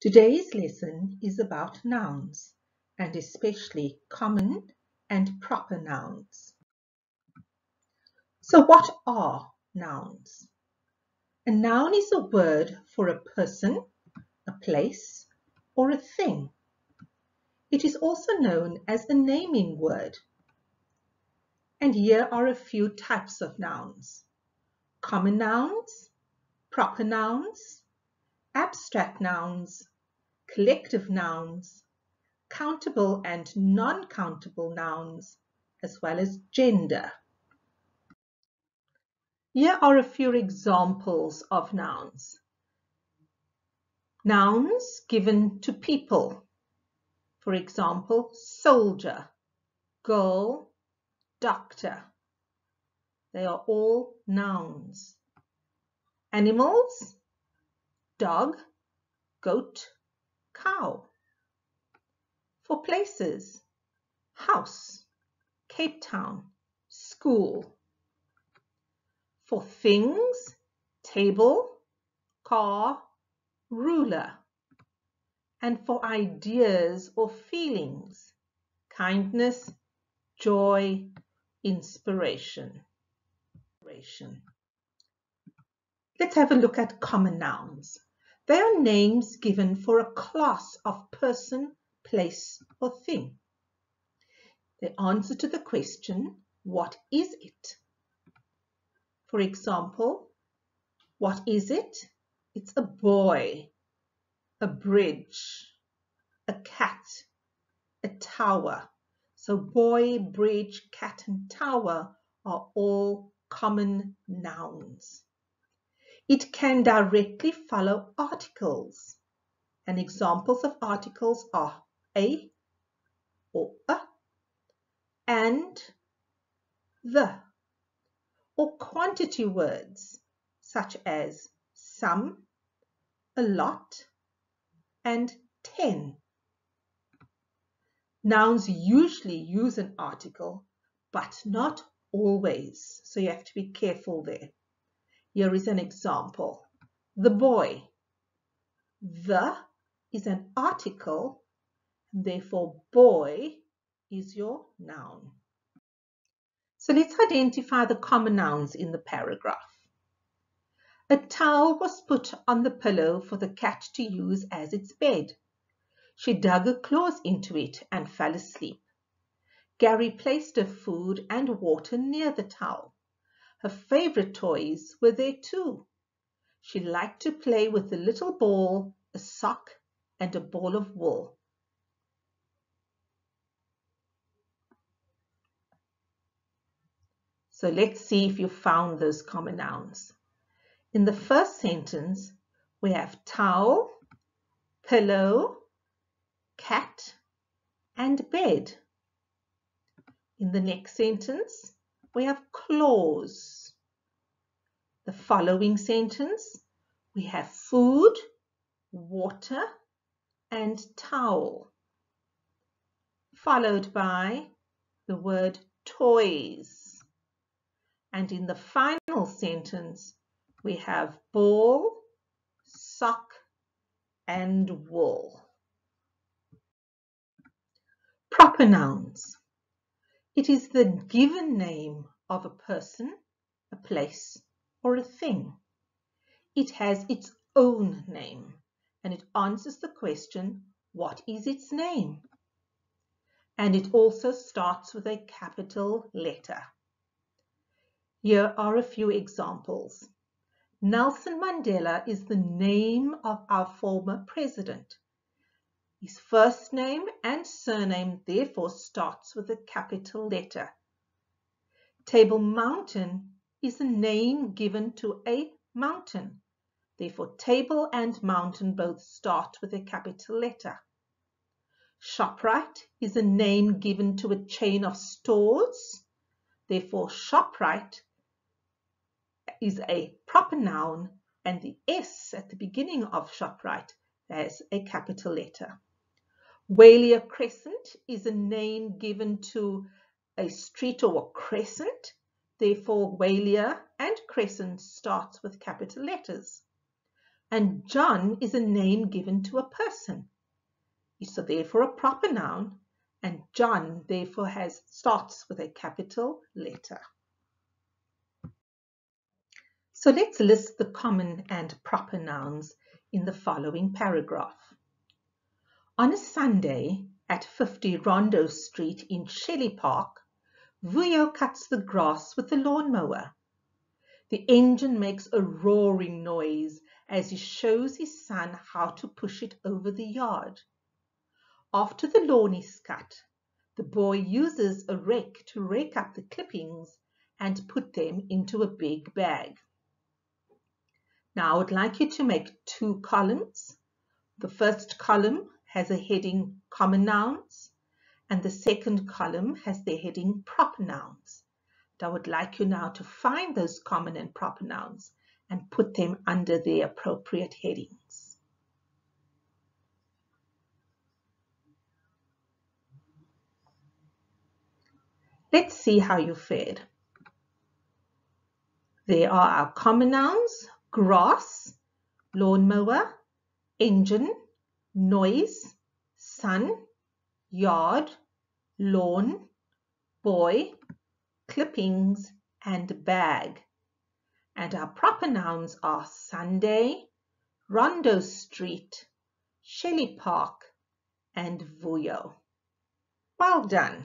Today's lesson is about nouns, and especially common and proper nouns. So what are nouns? A noun is a word for a person, a place, or a thing. It is also known as a naming word. And here are a few types of nouns. Common nouns, proper nouns, abstract nouns, collective nouns, countable and non-countable nouns, as well as gender. Here are a few examples of nouns. Nouns given to people. For example, soldier, girl, doctor. They are all nouns. Animals, dog, goat, cow. For places, house, Cape Town, school. For things, table, car, ruler. And for ideas or feelings, kindness, joy, inspiration. Let's have a look at common nouns. They are names given for a class of person, place or thing. They answer to the question, what is it? For example, what is it? It's a boy, a bridge, a cat, a tower. So boy, bridge, cat and tower are all common nouns. It can directly follow articles. And examples of articles are a or a and the or quantity words such as some, a lot and ten. Nouns usually use an article but not always so you have to be careful there. Here is an example. The boy. The is an article, therefore boy is your noun. So let's identify the common nouns in the paragraph. A towel was put on the pillow for the cat to use as its bed. She dug her claws into it and fell asleep. Gary placed her food and water near the towel. Her favorite toys were there too. She liked to play with a little ball, a sock, and a ball of wool. So let's see if you found those common nouns. In the first sentence, we have towel, pillow, cat, and bed. In the next sentence, we have claws. The following sentence, we have food, water, and towel, followed by the word toys. And in the final sentence, we have ball, sock, and wool. Proper nouns. It is the given name of a person, a place, or a thing. It has its own name and it answers the question, what is its name? And it also starts with a capital letter. Here are a few examples. Nelson Mandela is the name of our former president. His first name and surname therefore starts with a capital letter. Table Mountain is a name given to a mountain. Therefore, table and mountain both start with a capital letter. Shoprite is a name given to a chain of stores. Therefore, Shoprite is a proper noun and the S at the beginning of Shoprite has a capital letter. Walia Crescent is a name given to a street or a crescent. Therefore, Walia and Crescent starts with capital letters. and John is a name given to a person. So therefore a proper noun, and John therefore has starts with a capital letter. So let's list the common and proper nouns in the following paragraph. On a Sunday at 50 Rondo Street in Shelley Park, Vuyo cuts the grass with the lawnmower. The engine makes a roaring noise as he shows his son how to push it over the yard. After the lawn is cut, the boy uses a rake to rake up the clippings and put them into a big bag. Now I would like you to make two columns. The first column has a heading common nouns and the second column has the heading proper nouns. And I would like you now to find those common and proper nouns and put them under their appropriate headings. Let's see how you fared. There are our common nouns, grass, lawnmower, engine, noise, son, yard, lawn, boy, clippings, and bag. And our proper nouns are Sunday, Rondo Street, Shelley Park, and Vuyo. Well done.